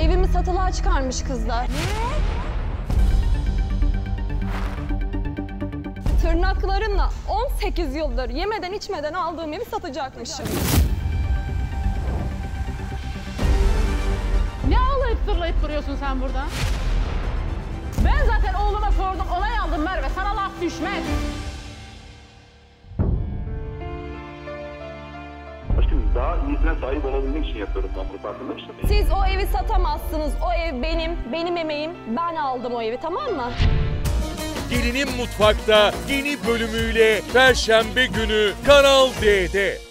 Evimi satılığa çıkarmış kızlar. Tırnaklarımla 18 yıldır yemeden içmeden aldığım evi satacakmışım. Ne ağlayıp zırlayıp duruyorsun sen burada? Ben zaten oğluma sordum, onay aldım Merve. Sana laf düşmez. Daha iyisine sahip olabilmek için yapıyorum ben bunu farkında mısın? Siz o evi satamazsınız. O ev benim, benim emeğim. Ben aldım o evi tamam mı? Gelinim Mutfak'ta yeni bölümüyle Perşembe günü Kanal D'de.